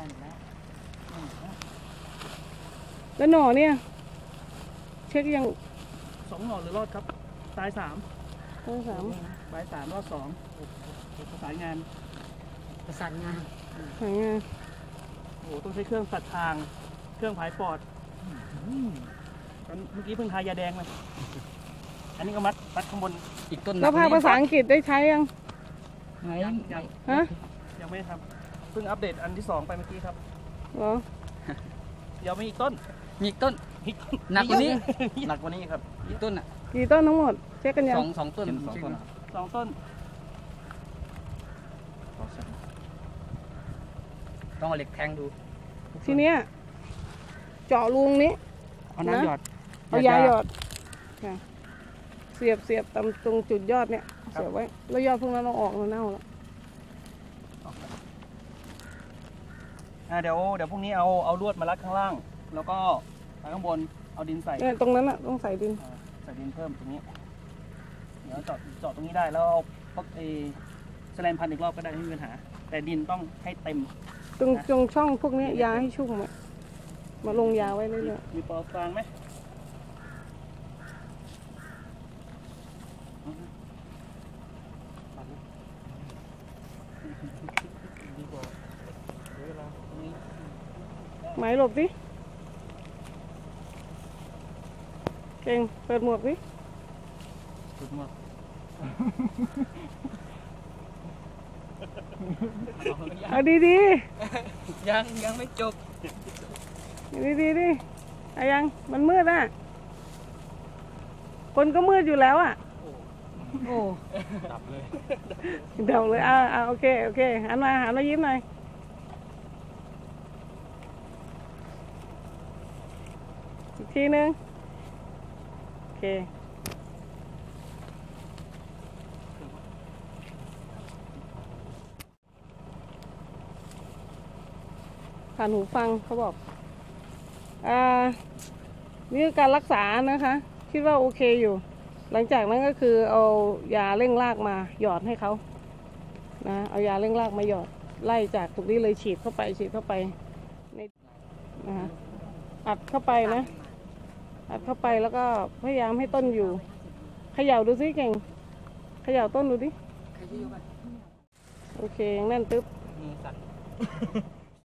นั่นแล้วนั่นแล้วแล้วหน่อเนี่ย เช็คยังสองหน่อหรือรอดครับ ตายสามทั้งสามตายสามรอดสองประสานงาน ประสานงานหายงานโอ้โหต้องใช้เครื่องตัดทาง เครื่องผายปอดตอนเมื่อกี้เพิ่งทายาแดงเลยอันนี้ก็มัดมัดข้างบนอีกต้นแล้วภาคภาษาอังกฤษได้ใช้ยังไหนยังยังฮะยังไม่ได้ทำ เพิ่งอัปเดตอันที่สองไปเมื่อกี้ครับเหรอเดี๋ยวมีอีกต้น มีอีกต้นอีกต้นหนักกว่านี้หนักกว่านี้ครับอีกต้นอะกี่ต้นทั้งหมด เช็คกันยังสองสองต้นเป็นสองต้นสองต้นต้องเอาเหล็กแทงดู ทีเนี้ยเจาะรูงนี้เอาน้ำหยอดเอายาหยอดค่ะเสียบเสียบตามตรงจุดยอดเนี่ยเสียบไว้ แล้วยอดพวกนั้นเราออกมันเน่าแล้ว อ่าเดี๋ยวเดี๋ยวพรุ่งนี้เอาเอาลวดมารัดข้างล่าง แล้วก็ข้างบนเอาดินใส่เนี่ยตรงนั้นอะต้องใส่ดิน ใส่ดินเพิ่มตรงนี้ เดี๋ยวเจาะเจาะตรงนี้ได้แล้วเอาพวกเอสแลนพันอีกรอบก็ได้ไม่มีปัญหา แต่ดินต้องให้เต็ม ตรงตรงช่องพวกเนี้ยยาให้ชุ่มอะมาลงยาไว้เรื่อยมีปอกลางไหม ดีกว่าเสียเวลาตรงนี้ ๆ ไหมหลบดิ เก่ง เปิดหมวกดิสุดมากเอาดีดียังยังไม่จบๆดีดีๆดิเอายังมันมืดอะ คนก็มืดอยู่แล้วอะ โอ้ดับเลยเดาเลยอ่าอ่าโอเค โอเคหันมาหันมายิ้มหน่อย อีกทีนึง โอเค ผ่านหูฟังเขาบอก อ่า นี่คือการรักษานะคะ คิดว่าโอเคอยู่ หลังจากนั้นก็คือเอายาเร่งรากมาหยอดให้เขานะ เอายาเร่งรากมาหยอด ไล่จากตรงนี้เลยฉีดเข้าไปฉีดเข้าไปในนะคะอัดเข้าไปนะ อัดเข้าไปแล้วก็พยายามให้ต้นอยู่ เขย่าดูซิเก่ง เขย่าต้นดูดิโอเคแน่นตึ๊บ มือสั่น